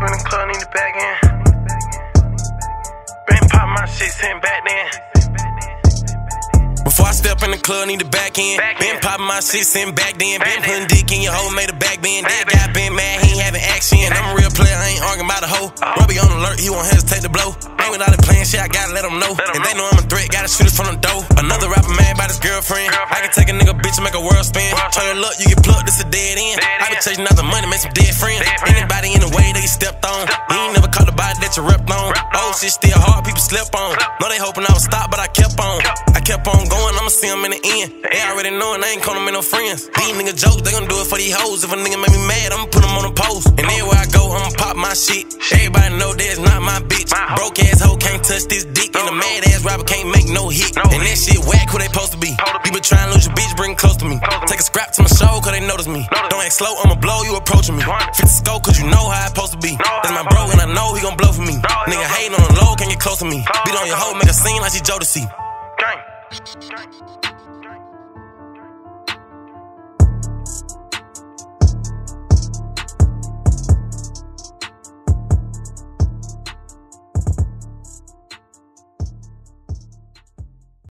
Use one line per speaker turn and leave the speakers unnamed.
up in the club, need to back in. Been pop my shit, sent back then.
Before I step in the club, need the back end. Been popping my shit, since back then. Been putting dick in your hoe, made a back bend. That guy been mad, he ain't having action. I'm a real player, I ain't arguing about a hoe. Oh. Ruby on he won't hesitate to blow. Ain't without it playing shit, I gotta let him know.
Let
and they
know.
I'm a threat, gotta shoot it from the door. Another rapper mad about his girlfriend.
Girlfriend.
I can take a nigga bitch and make a world spin.
World
Try your luck, you get plucked, this a dead end.
Dead
I been chasing out the money, make some dead friends.
Dead.
Anybody in the way they stepped on. You ain't
on.
never caught the body that you repped on.
Repped
Oh, shit still hard, people slip on. No, they hoping I would stop, but I kept on. I kept on going, I'ma see them in the end. They already knowing I ain't calling me no friends. These niggas jokes, they gon' do it for these hoes. If a nigga make me mad, I'ma put them on the post. And everywhere I go, I'ma pop my shit. Everybody know that's not my bitch. Broke ass hoe can't touch this dick. And a mad ass rapper can't make no hit. And that shit whack, who they supposed to be? You been trying to lose your bitch, bring close to me. A scrap to my show, cause they notice me.
Notice
Don't act slow, I'ma blow, you approaching me. Fit the scope, cause you know how it's supposed to be. That's my bro, and I know he gon' blow for me.
he
Nigga hating on the low, can't get close to me. Beat on your hoe, make a scene like she Jodeci.
Gang.